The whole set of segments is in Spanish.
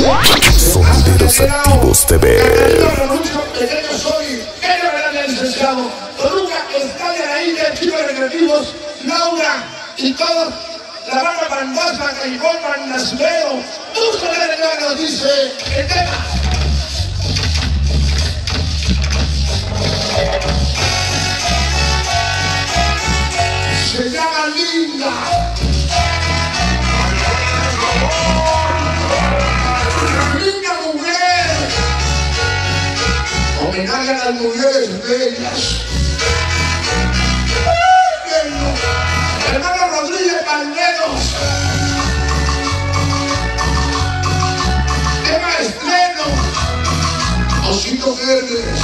Sonideros Activos TV. Laura y todos. La Caibón, Pandasmero. Busca la realidad que nos dice el. A las mujeres bellas. Hermano Rodríguez Palmeros. Tema estreno. Osito Verdes.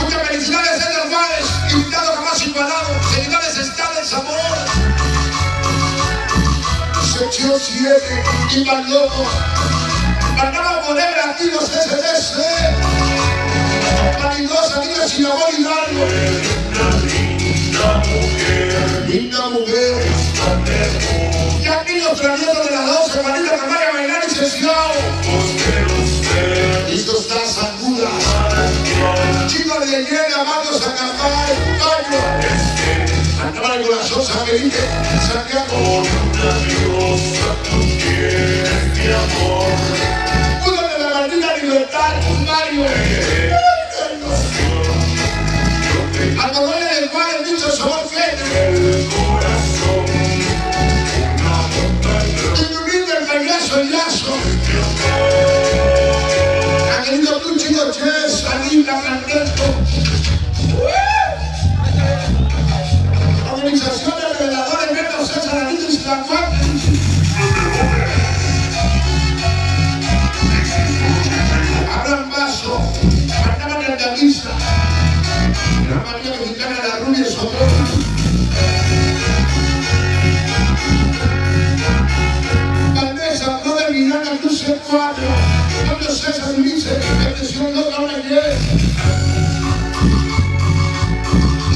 Muchas felicidades, Edgar Juárez. Invitado jamás igualado. Seguidores está del sabor. Sección 7. Iván Loco. Maridosa, niña sin amor y largo. Linda mujer. Y aquí los planeados de las 12, Manita Camarga, bailar y sesionado. Listo está Sanguda. Chicos de Llena, vamos a cantar el baño. Andaba con la sosa que dije, Santiago. Uno payaso el lazo. Ha querido tú, chico, Ches, 18 años, cuando se servicio, perteneciendo a.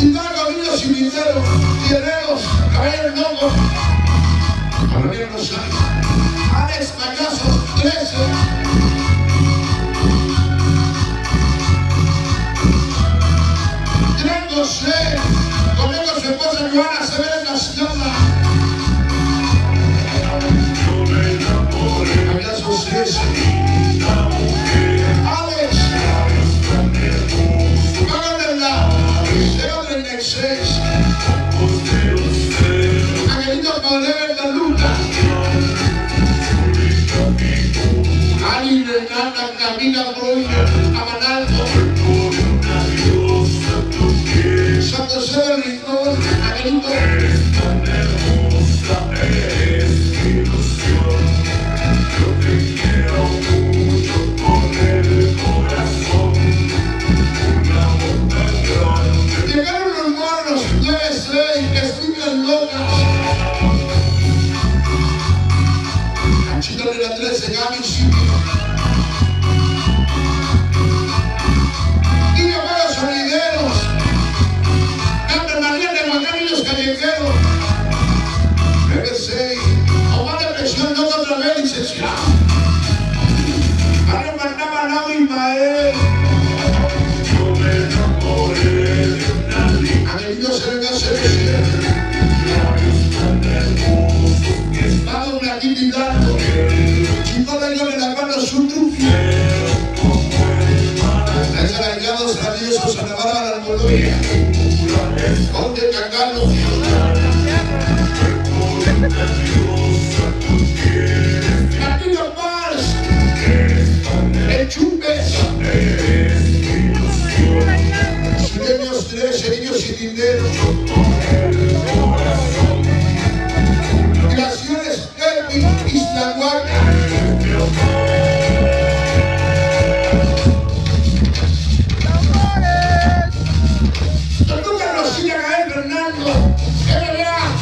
Y da caminos y caer locos. Para mí no sabe. Alex, fracaso, 13. José, conmigo su esposa Joana, se ve en la ciudad Abrazo César. Alex. Páganla. Llega 36. Angelito Colever de Luca. Ali Renata Camila Broya. Amanaldo. Santo. Angelito. Llegaron La 13, Gaby Silvio. Niño para sonideros. María de los callejeros. 9-6, Omar de presión, no otra vez. Angelito se le una quititando. Barra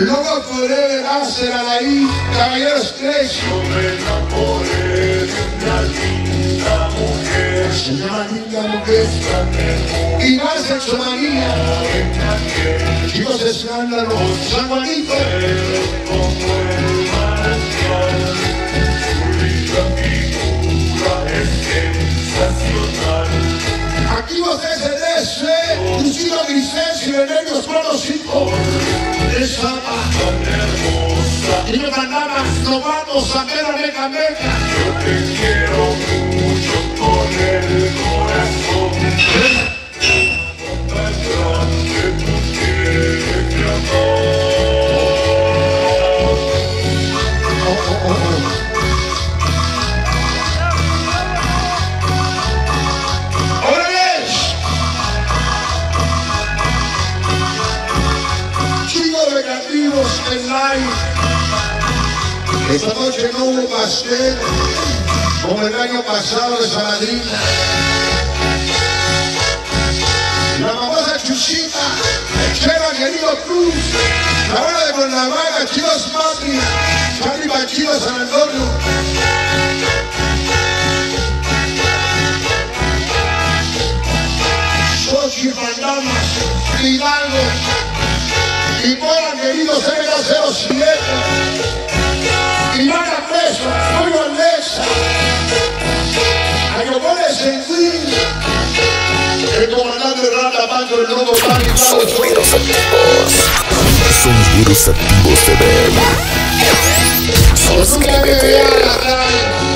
León. ahí, caballeros tres. Yo me enamoré de una linda mujer. Se llama linda mujer. Y más sexomanía. Chicos, escándalo. San Juanito. Como el manantial, su figura es sensacional. Activos SDS, Lucino Vicencio, Energos Cuatro Cinco. Esa Tan hermosa, Y me mandaba, nos vamos a ver a Meca Meca. yo te quiero mucho con el corazón. Recreativos en live. Esta noche no hubo pastel como el año pasado de Saladrina. La famosa Chuchita, Cheva Querido Cruz, la banda de Cuernavaca, Chivas Patria, Charlie Pachivas San Antonio. Hidalgo, y Mora querido 007, Ivana Preso, Julio Alesa, Ayobole Senguín, el comandante Randa Pancho, el nuevo Tani Sonidos activos. Sonidos activos TV. Suscríbete.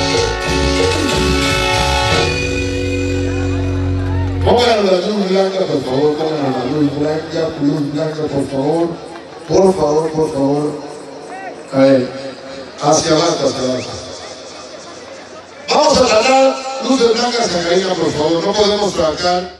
Pongan la luz blanca, por favor, pongan la luz blanca, luz blanca, por favor. Por favor, por favor. A ver, hacia abajo, hacia abajo. Vamos a tratar luces blancas, Cacarina, por favor. No podemos trabajar